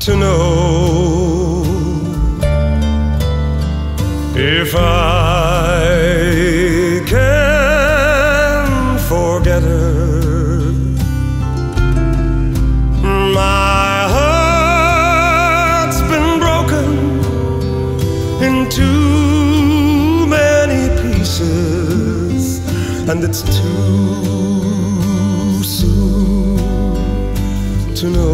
to know if I can forget her. My heart's been broken in too many pieces, and it's too soon to know.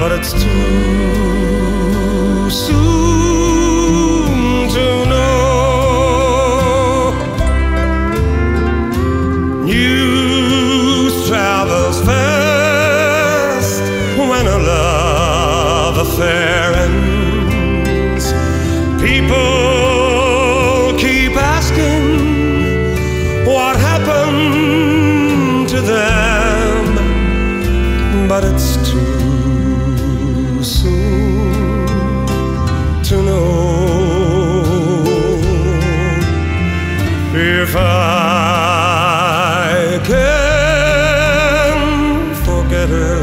But it's too soon to know. News travels fast when a love affair ends. People keep asking what happened to them, but it's too soon to know if I can forget her.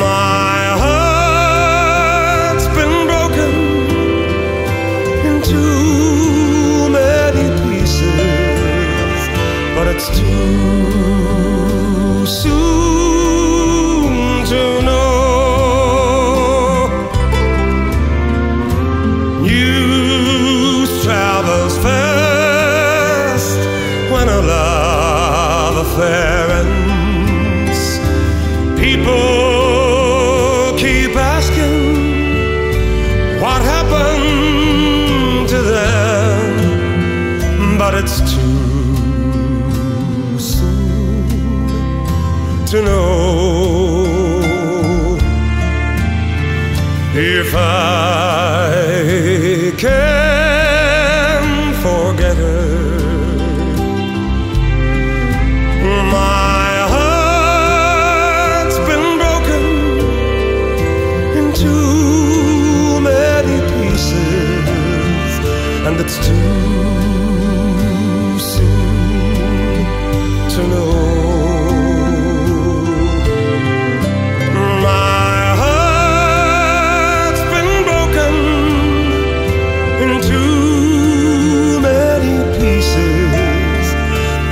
My heart's been broken too many pieces, but it's too soon when a love affair ends. People keep asking what happened to them, but it's too soon to know if I and it's too soon to know. My heart's been broken many pieces,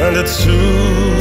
and it's too